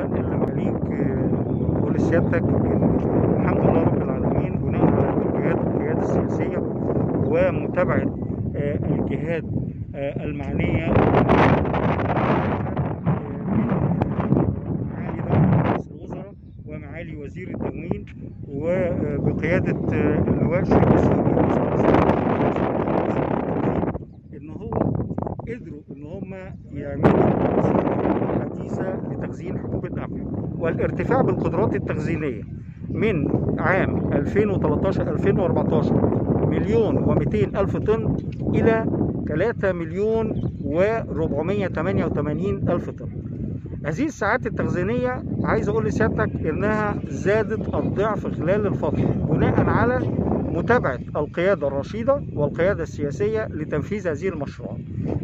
كمان اللي معليك آه، أقول لسيادتك ان الحمد لله رب العالمين بناء على توجيهات القياده السياسيه ومتابعه آه، الجهات آه، المعنيه معالي رئيس الوزراء ومعالي وزير التموين وبقياده آه، اللواء شريف السوري ان هو قدروا ان هم يعملوا لتخزين حبوب القمح والارتفاع بالقدرات التخزينية من عام 2013 2014 مليون و200 ألف طن إلى 3 مليون و488 ألف طن. هذه الساعات التخزينية عايز أقول لسيادتك إنها زادت الضعف خلال الفترة بناء على متابعة القيادة الرشيدة والقيادة السياسية لتنفيذ هذه المشروعات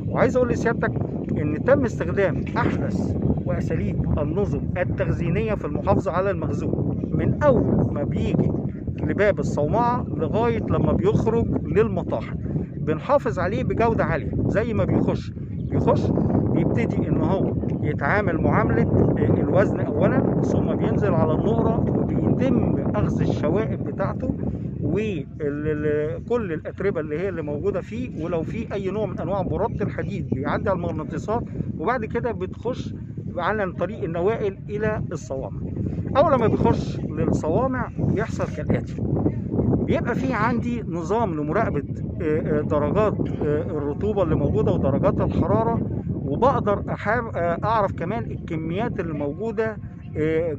وعايز أقول لسيادتك إن تم استخدام أحدث وأساليب النظم التخزينية في المحافظة على المخزون. من أول ما بيجي لباب الصومعة لغاية لما بيخرج للمطاحن. بنحافظ عليه بجودة عالية زي ما بيخش. بيخش بيبتدي إن هو يتعامل معاملة الوزن اولا ثم بينزل على النقرة وبيتم أخذ الشوائب بتاعته وكل الأتربة اللي هي اللي موجودة فيه. ولو في أي نوع من أنواع برادة الحديد بيعدي على المغناطيسات. وبعد كده بتخش على طريق النوائل إلى الصوامع. أول ما بيخش للصوامع بيحصل كالآتي. بيبقى في عندي نظام لمراقبة آه، آه، درجات آه، الرطوبة اللي موجودة ودرجات الحرارة وبقدر أعرف كمان الكميات اللي موجودة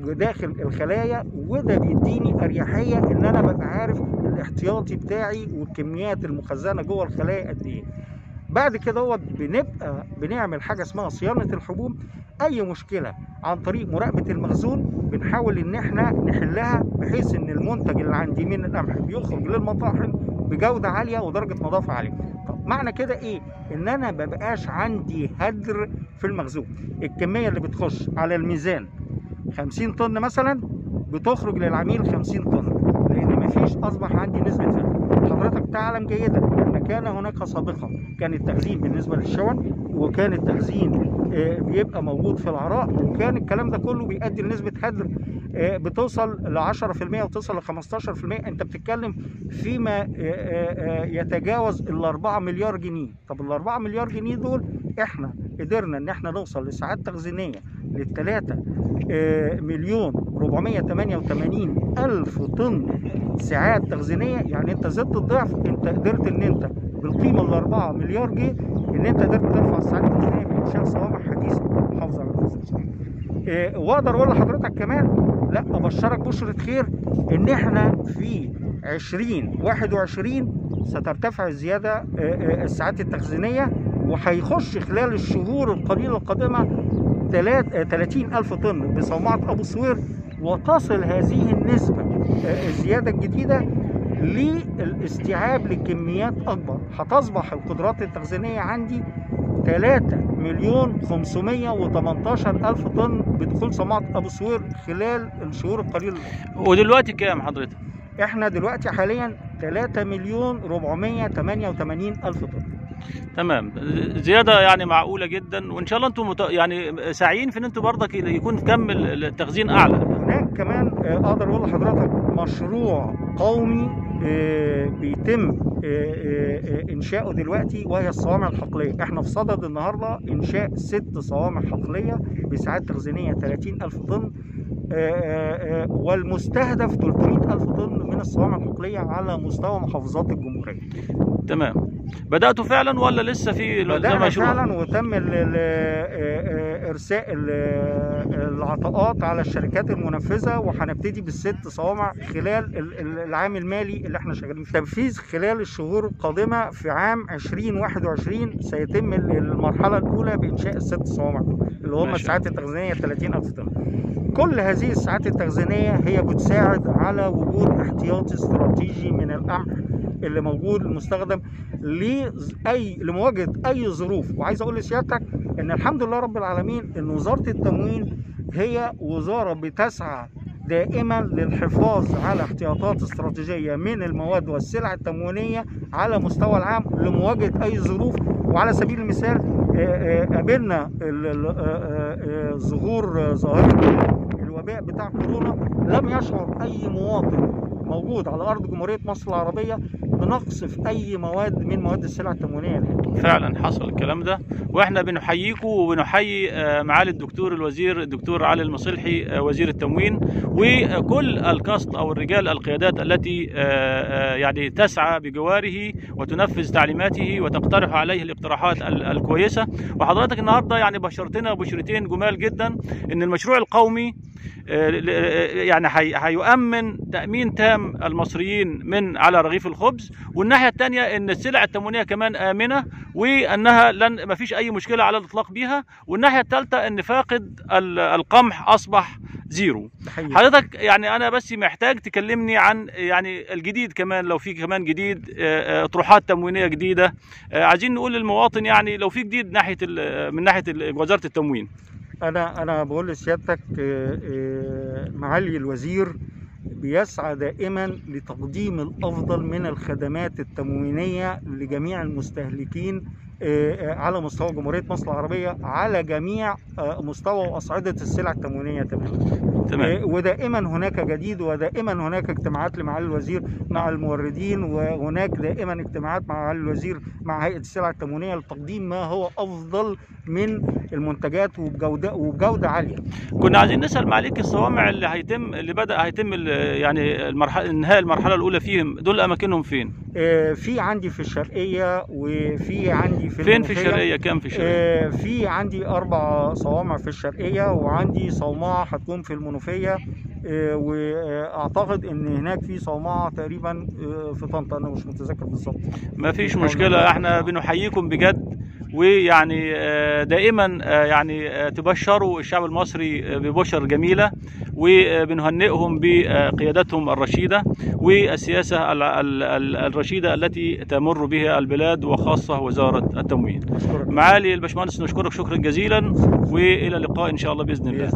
داخل الخلايا وده بيديني أريحية إن أنا ببقى عارف الاحتياطي بتاعي والكميات المخزنة جوه الخلايا قد إيه. بعد كده بنبقى بنعمل حاجة اسمها صيانة الحبوب. أي مشكلة عن طريق مراقبة المخزون بنحاول إن إحنا نحلها بحيث إن المنتج اللي عندي من القمح بيخرج للمطاحن بجودة عالية ودرجة نظافه عالية. طب معنى كده إيه؟ إن أنا مبقاش عندي هدر في المخزون. الكمية اللي بتخش على الميزان 50 طن مثلا بتخرج للعميل 50 طن لأن مفيش أصبح عندي نسبة هدر حضرتك تعلم جيدا إن كان هناك سابقا. كان التخزين بالنسبة للشون وكان التخزين آه، بيبقى موجود في العراء وكان الكلام ده كله بيؤدي لنسبة هدر آه، بتوصل ل 10% وتصل ل 15% انت بتتكلم فيما آه، يتجاوز ال 4 مليار جنيه. طب ال 4 مليار جنيه دول إحنا قدرنا ان إحنا نوصل لساعات تخزينية للثلاثة مليون 488 ألف طن ساعات تخزينية. يعني انت زدت الضعف انت قدرت ان انت بالقيمة ال 4 مليار جنيه إن أنت قدرت ترفع الساعات التخزينيه بانشاء صوامع حديثه محافظه على. إيه، وأقدر أقول لحضرتك كمان لا أبشرك بشرة خير إن إحنا في 2021 سترتفع الزيادة آه، آه، الساعات التخزينية وهيخش خلال الشهور القليلة القادمة 30 ألف طن بصومعة أبو سوير وتصل هذه النسبة آه، الزيادة الجديدة للاستيعاب لكميات أكبر. هتصبح القدرات التخزينية عندي 3 مليون 518 ألف طن بدخول صومعة أبو سوير خلال الشهور القليلة. ودلوقتي كام حضرتك؟ إحنا دلوقتي حاليا 3 مليون 488 ألف طن. تمام. زيادة يعني معقولة جدا وإن شاء الله أنتم مت... يعني ساعيين في إن أنتم برضك يكون كم التخزين أعلى. هناك كمان آه، أقدر أقول لحضرتك مشروع قومي بيتم آه، آه، آه، إنشاؤه دلوقتي وهي الصوامع الحقلية. إحنا في صدد النهارده إنشاء ست صوامع حقلية بساعات تخزينيه 30 ألف طن آه، آه، آه، والمستهدف 300 ألف طن من الصوامع الحقلية على مستوى محافظات الجمهورية. تمام. بداتوا فعلا ولا لسه في بدأنا مشروع فعلا وتم ال- ال- آه، آه، إرساء ال- العطاءات على الشركات المنفذة وهنبتدي بالست صوامع خلال ال- ال- العام المالي اللي إحنا شغالين فيه. تنفيذ خلال الشهور القادمة في عام 2021 سيتم ال- المرحلة الأولى بإنشاء الست صوامع اللي هم الساعات التخزينيه 30000 طن كل هذه الساعات التخزينيه هي بتساعد على وجود احتياطي استراتيجي من القمح اللي موجود المستخدم لاي لمواجهة أي ظروف. وعايز أقول لسيادتك إن الحمد لله رب العالمين إن وزارة التموين هي وزارة بتسعى دائما للحفاظ على احتياطات استراتيجية من المواد والسلع التموينية على مستوى العام لمواجهة أي ظروف. وعلى سبيل المثال آه، قابلنا آه، آه، آه، ظهور ظاهرة الوباء بتاع كورونا لم يشعر أي مواطن موجود على أرض جمهورية مصر العربية بنقص في أي مواد من مواد السلع التموينية دي. فعلا حصل الكلام ده وإحنا بنحييكم وبنحيي آه، معالي الدكتور الوزير الدكتور علي المصلحي آه، وزير التموين وكل الكاست أو الرجال القيادات التي آه، يعني تسعى بجواره وتنفذ تعليماته وتقترح عليه الاقتراحات ال- الكويسة وحضرتك النهارده يعني بشرتنا بشرتين جمال جدا إن المشروع القومي يعني هي- هيؤمن تأمين تام المصريين من على رغيف الخبز والناحية الثانية إن السلع التموينية كمان آمنة وإنها لن ما فيش أي مشكلة على الإطلاق بيها. والناحية الثالثه إن فاقد ال- القمح أصبح زيرو. حضرتك يعني أنا بس محتاج تكلمني عن يعني الجديد كمان لو في كمان جديد آه، آه، اطروحات تموينية جديدة. آه، عايزين نقول للمواطن يعني لو في جديد ناحية من ناحية وزارة التموين. أنا أنا بقول لسيادتك آه، آه، معالي الوزير بيسعى دائما لتقديم الأفضل من الخدمات التموينية لجميع المستهلكين على مستوى جمهورية مصر العربية على جميع آه، مستوى وأصعدة السلع التموينية تماما. تمام. آه، ودائما هناك جديد ودائما هناك اجتماعات لمعالي الوزير مع الموردين وهناك دائما اجتماعات مع معالي الوزير مع هيئة السلع التموينية لتقديم ما هو أفضل من المنتجات وبجودة وبجودة عالية. كنا عايزين نسأل معاليك الصوامع اللي هيتم اللي بدأ هيتم يعني المرحلة انهاء المرحلة الأولى فيهم دول أماكنهم فين؟ آه، في عندي في الشرقية وفي عندي في فين في. الشرقية؟ كام في الشرقية؟ آه، في عندي أربع صوامع في الشرقية وعندي صومعة هتكون في المنوفية آه، وأعتقد إن هناك في صومعة تقريبا آه، في طنطا أنا مش متذكر بالظبط. ما فيش مشكلة إحنا بنحييكم بجد. ويعني آه، دائما آه، يعني آه، تبشروا الشعب المصري ببشر جميلة وبنهنئهم بقيادتهم الرشيدة والسياسة ال- ال- ال- الرشيدة التي تمر بها البلاد وخاصة وزارة التموين. معالي الباشمهندس نشكرك شكرا جزيلا وإلى اللقاء إن شاء الله. بإذن الله.